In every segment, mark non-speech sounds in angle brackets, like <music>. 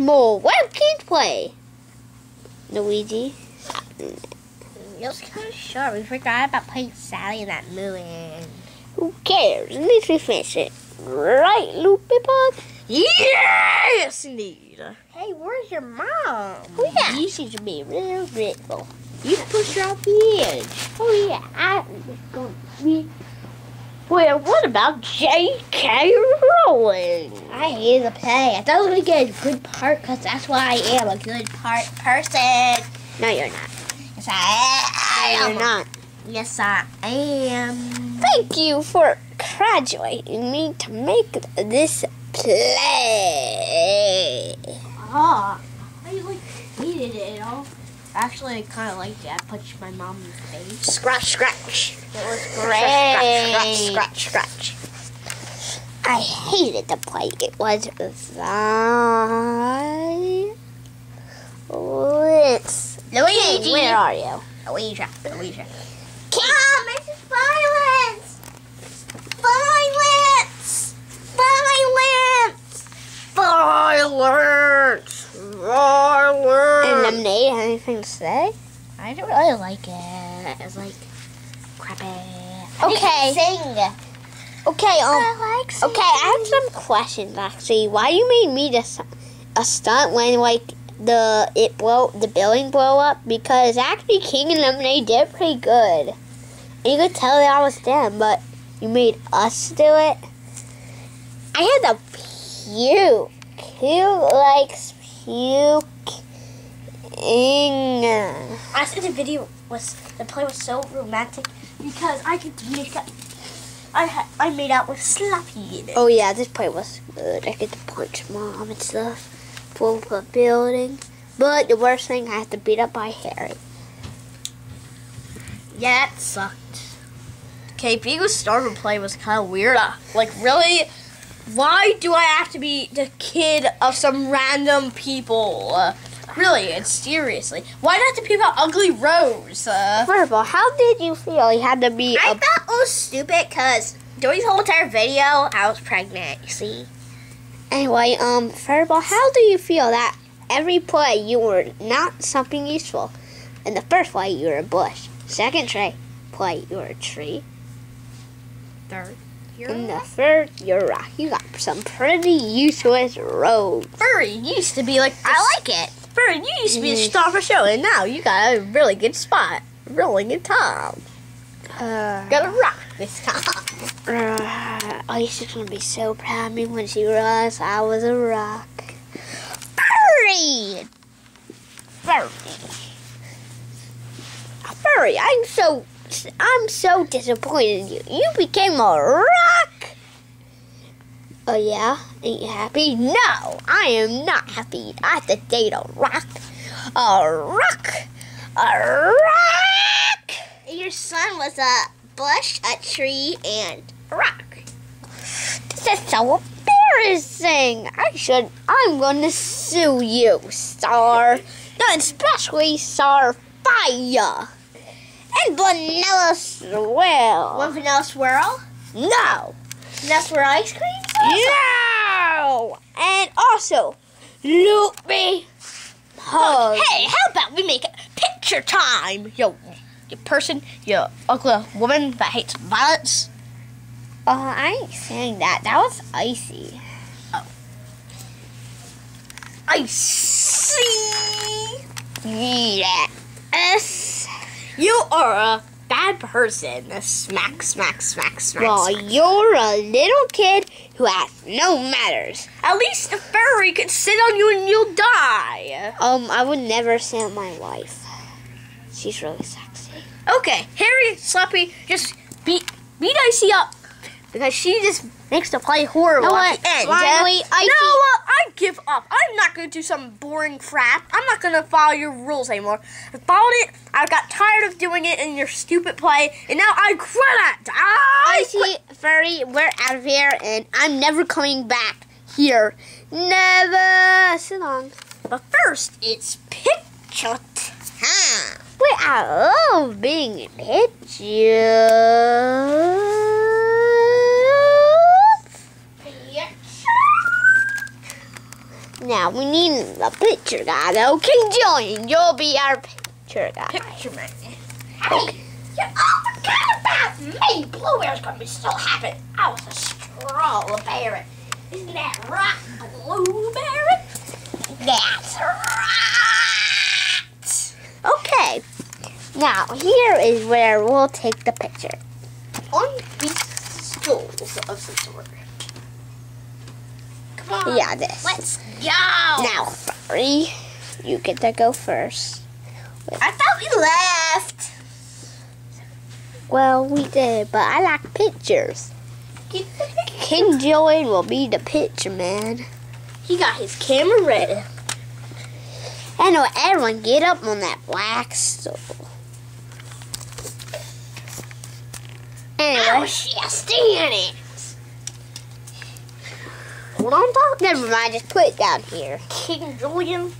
more web gameplay. Luigi. Was kind of short. We forgot about playing Sally in that movie. Who cares? At least we finished it. Right, Loopy Pug? Yes, indeed. Hey, where's your mom? Oh, yeah. You should be real grateful. You pushed her off the edge. Oh, yeah. I was going to be. Well, what about J.K. Rowling? I hated the play. I thought I was going to get a good part because that's why I am a good part person. No, you're not. Yes, I am. You're not. Yes, I am. Thank you for graduating me to make this play. Oh, I like hated it all. Actually, I kind of liked it. I punched my mom in the face. Scratch, scratch. It was Scratch, great. scratch, scratch, scratch. I hated the play. It was violence. Luigi. Where are you? Alicia. Alicia. Mom, it's violence! Violence! Violence! Violence! Violence! And Lemonade, anything to say? I don't really like it. It's like crappy. Okay. Sing. Okay, um, I like okay, I have some questions actually. Why you made me just a stunt when like the it blow the building blow up? Because actually King and Lemonade did pretty good. And you could tell that was them, but you made us do it. I had to puke. Puke likes I said the video was the play was so romantic because I could make up. I ha- I made out with Slappy in it. Oh yeah, this play was good. I get to punch mom and stuff. Blow up a building. But the worst thing, I have to beat up by Harry. Yeah, that sucked. Okay, being a star of play was kind of weird. Uh, Like, really? Why do I have to be the kid of some random people? Really, it's seriously. Why not the people Ugly Rose? Uh, First of all, how did you feel? You had to be I thought it was stupid because during the whole entire video, I was pregnant. You see? Anyway, um, first of all, how do you feel that every play you were not something useful? In the first play, you were a bush. Second tray, play, you were a tree. Third. In the third, you're a rock. You got some pretty useless roads. Furry used to be like. I like it. Furry, you used to be the star of a show, and now you got a really good spot. Really good time. Uh, Got a rock this time. uh, Alicia's gonna be so proud of me when she realized I was a rock. Furry! Furry. Furry, I'm so I'm so disappointed in you. You became a rock. Oh yeah? Ain't you happy? No, I am not happy. I have to date a rock. A rock. A rock. Your son was a bush, a tree, and a rock. This is so embarrassing. I should. I'm going to sue you, Star. No, especially Star Fire. And Vanilla Swirl. One vanilla swirl. No. Vanilla swirl ice cream. No. And also, Loopy Pug. Hey, how about we make it picture time? Yo, you person, you ugly woman that hates violence. Oh, I ain't saying that. That was icy. Oh. I see. Yes. You are a bad person. Smack, smack, smack, smack. Well, smack. you're a little kid who has no manners. At least a furry could sit on you and you'll die. Um, I would never say it my wife. She's really sexy. Okay, Harry, Slappy, just beat beat Icy up because she just makes the play horrible know at the end. Finally, Icy- No, I give up. I'm not going to do some boring crap. I'm not going to follow your rules anymore. I followed it. I got tired of doing it in your stupid play, and now I quit it. I quit. Icy, Furry, we're out of here, and I'm never coming back here. Never. So long. But first, it's picture time. Wait, I love being in Now, we need a picture guy though. King Julian, you'll be our picture guy. Picture man. Hey, you all forgot about me. Blueberry's gonna be so happy. I was a strawberry. Isn't that right, Blueberry? That's right. Okay. Now here is where we'll take the picture. On these stools of some sort. Come on. Yeah, this. Let's go. Now, Furry, you get to go first. I thought we left. Well, we did, but I like pictures. <laughs> King Julian will be the picture man. He got his camera ready. Anyway, everyone get up on that black stool. Oh, Anyway, she stand it. Hold on top. Never mind, just put it down here. King Julian,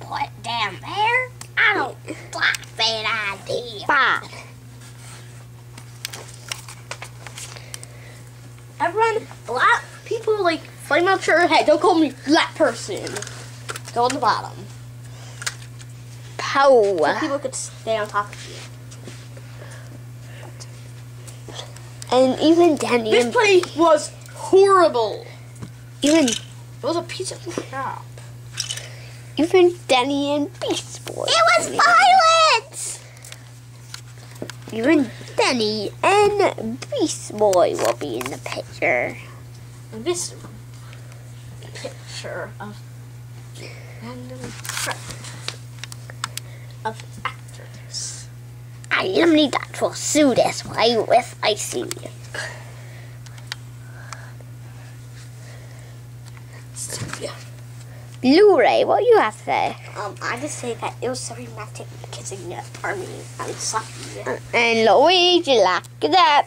put it down there. I don't like that idea. Fine. Everyone, black people like flame out your head. Don't call me black person. Go on the bottom. So people could stay on top of you. And even Danny This play was horrible. Even It was a piece of crap. even Danny and Beast Boy. It was violence. Even Danny and Beast Boy will be in the picture. This picture of random crap of actors. I am need that to sue this way with Icy. Yeah. Blu-ray, what you have to say? Um, I just say that it was so romantic kissing uh, Army and Sucky. And Luigi like that.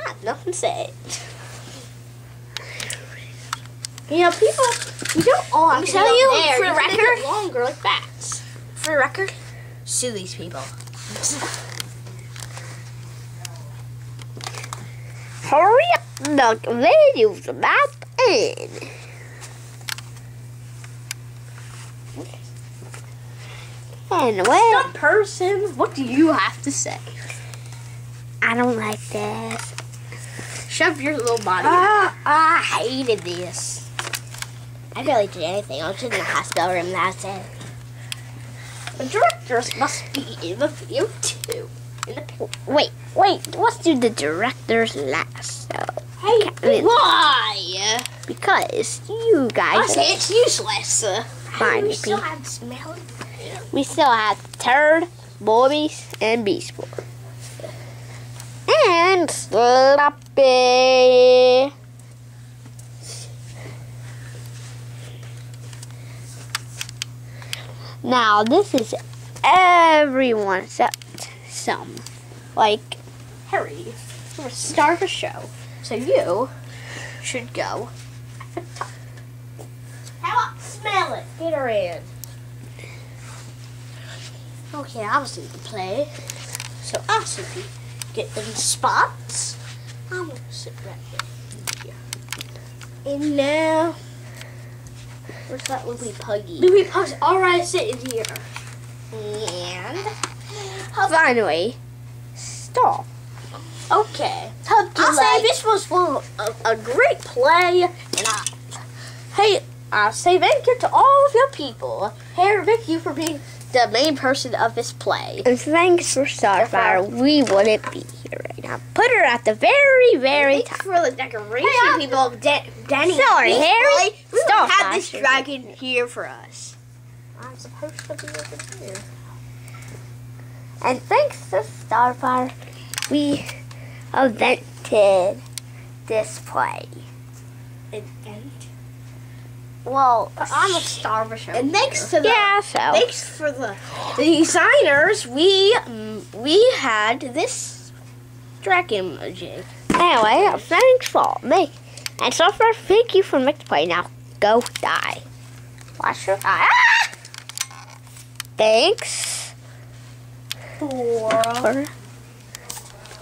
I have nothing to say. You know, people, you don't all have to tell you, there. for You the record- longer like bats. For the record, sue these people. <laughs> Hurry up, the video's about to end. Anyway, Some person, what do you have to say? I don't like this. Shove your little body. Ah, I hated this. I barely did anything. I was just in the hospital room. That's it. The directors must be in the video too. In the Wait, wait, let's do the director's last though. Hey, why? Because you guys. I say it's useless. Fine, we still had smelly. we still have Turd, Boys, and Beast Boy. And Sloppy. Now this is everyone except some. Like Harry, you're a star of a show, so you should go. Smell it? Get her in. Okay, I was in the play. So I should be get in spots. I'm gonna sit right here. And now, Where's that Louie Puggy? Louis Pugs oh, alright sitting here. And finally, stop. Okay. I'll say this was a, a great play, and I, hey, I say thank you to all of your people. Hey, thank you for being the main person of this play. And thanks for Starfire. We wouldn't be here right now. Put her at the very, very Thanks top. for the decoration, Hey, people. Da- Danny, Sorry, Harry. play, We Stop have this dragon here for us. I'm supposed to be over here. And thanks to Starfire, we invented this play. And, and, Well, I'm a star of a show. and thanks to the yeah, so. thanks for the designers, we mm, we had this dragon jig. Anyway, thanks for me. And Starfire, thank you for making the play. Now, go die. Watch your eye. Ah! Thanks For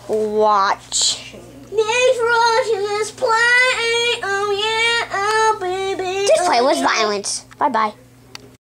for watching. Thanks for watching this play. Oh yeah, oh baby. Just play oh, with violence. Bye bye.